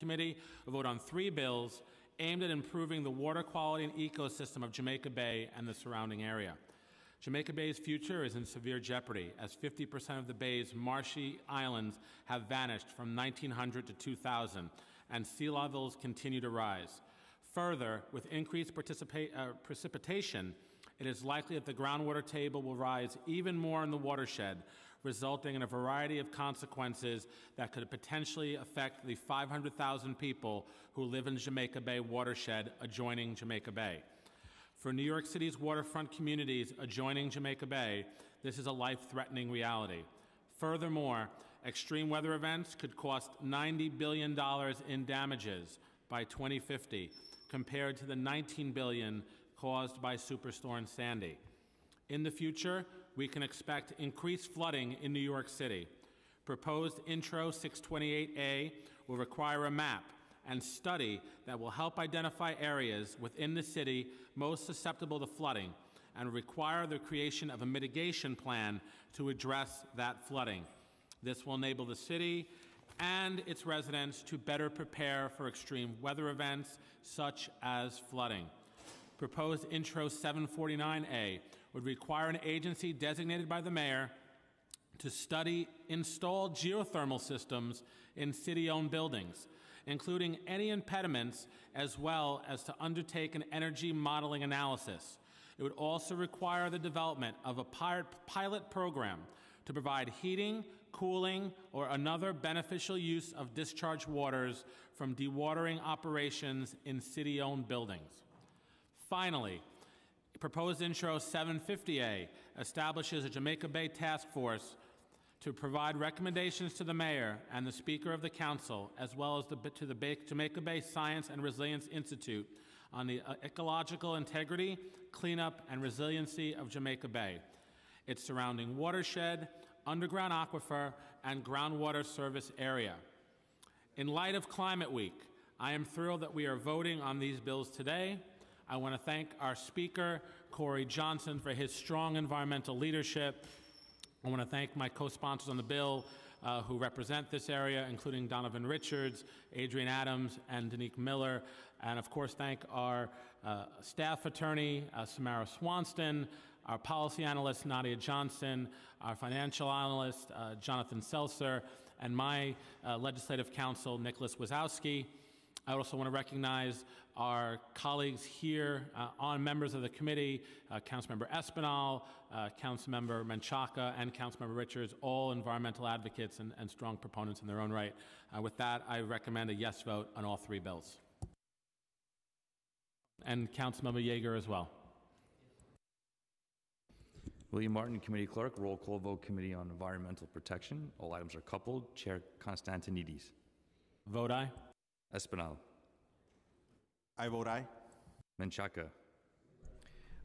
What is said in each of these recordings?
Committee will vote on three bills aimed at improving the water quality and ecosystem of Jamaica Bay and the surrounding area. Jamaica Bay's future is in severe jeopardy as 50% of the bay's marshy islands have vanished from 1900 to 2000 and sea levels continue to rise. Further, with increased uh, precipitation, it is likely that the groundwater table will rise even more in the watershed, resulting in a variety of consequences that could potentially affect the 500,000 people who live in Jamaica Bay watershed adjoining Jamaica Bay. For New York City's waterfront communities adjoining Jamaica Bay, this is a life threatening reality. Furthermore, extreme weather events could cost $90 billion in damages by 2050 compared to the $19 billion caused by Superstorm Sandy. In the future, we can expect increased flooding in New York City. Proposed Intro 628A will require a map and study that will help identify areas within the city most susceptible to flooding and require the creation of a mitigation plan to address that flooding. This will enable the city and its residents to better prepare for extreme weather events such as flooding. Proposed Intro 749A would require an agency designated by the mayor to study installed geothermal systems in city owned buildings, including any impediments, as well as to undertake an energy modeling analysis. It would also require the development of a pilot program to provide heating, cooling, or another beneficial use of discharge waters from dewatering operations in city owned buildings. Finally, proposed intro 750A establishes a Jamaica Bay task force to provide recommendations to the mayor and the speaker of the council, as well as the, to the Bay, Jamaica Bay Science and Resilience Institute on the uh, ecological integrity, cleanup, and resiliency of Jamaica Bay, its surrounding watershed, underground aquifer, and groundwater service area. In light of Climate Week, I am thrilled that we are voting on these bills today I want to thank our speaker, Corey Johnson, for his strong environmental leadership. I want to thank my co-sponsors on the bill uh, who represent this area, including Donovan Richards, Adrienne Adams, and Daneek Miller. And of course, thank our uh, staff attorney, uh, Samara Swanston, our policy analyst, Nadia Johnson, our financial analyst, uh, Jonathan Seltzer, and my uh, legislative counsel, Nicholas Wazowski. I also want to recognize our colleagues here uh, on members of the committee, uh, Councilmember Espinal, uh, Councilmember Menchaca, and Councilmember Richards, all environmental advocates and, and strong proponents in their own right. Uh, with that, I recommend a yes vote on all three bills. And Councilmember Yeger as well. William Martin, Committee Clerk, roll call vote Committee on Environmental Protection. All items are coupled. Chair Constantinides. Vote aye. Espinal. I vote aye. Menchaca.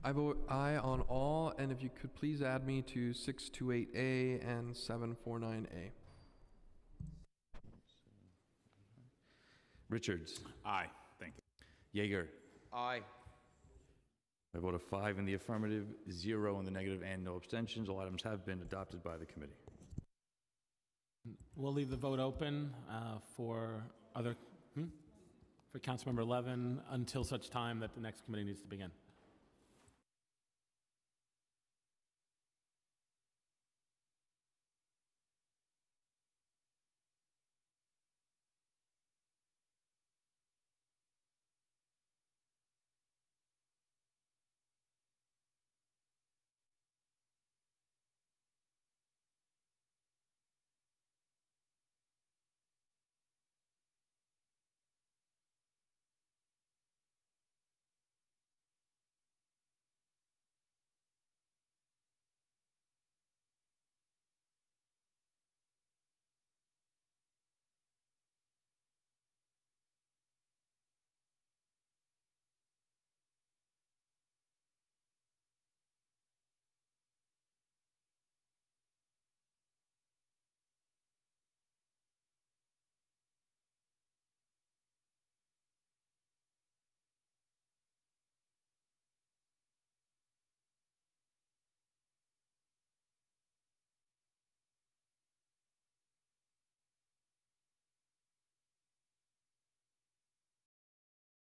I vote aye on all, and if you could please add me to 628A and 749A. Richards. Aye. Thank you. Yeger. Aye. I vote a five in the affirmative, zero in the negative, and no abstentions. All items have been adopted by the committee. We'll leave the vote open uh, for other. Hmm? For Councilmember Levin until such time that the next committee needs to begin.